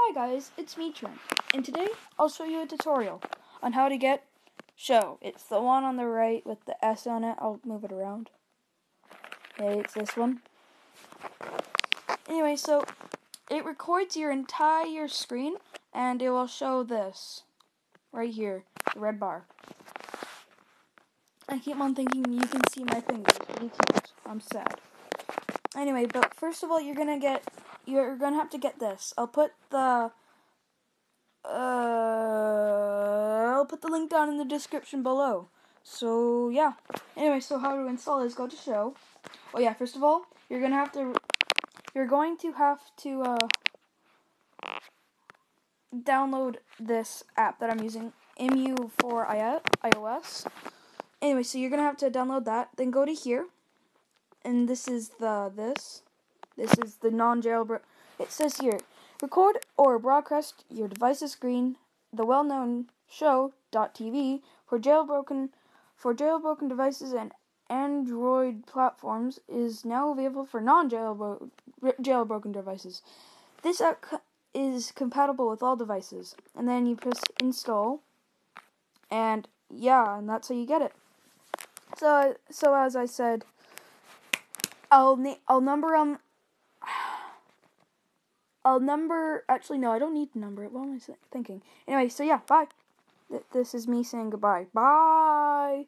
Hi guys, it's me Trent, and today I'll Shou you a tutorial on how to get show. It's the one on the right with the S on it. I'll move it around. Okay, it's this one. Anyway, so it records your entire screen and it will show this right here, the red bar. I keep on thinking you can see my fingers, but you can't. I'm sad. Anyway, but first of all, you're gonna get you're gonna have to get this. I'll put the uh, I'll put the link down in the description below. So yeah. Anyway, so how to install is go to Shou. Oh yeah, first of all, you're gonna have to you're going to have to uh, download this app that I'm using, EMU for iOS. Anyway, so you're gonna have to download that. Then go to here, and this is the this. This is the non-jailbreak. It says here, record or broadcast your device's screen. The well-known shou.tv for jailbroken for jailbroken devices and Android platforms is now available for non-jailbroken devices. This app is compatible with all devices. And then you press install, and yeah, and that's how you get it. So, so as I said, I'll na- I'll number um I'll number. Actually, no, I don't need to number it. What am I thinking? Anyway, so yeah, bye. Th- this is me saying goodbye. Bye.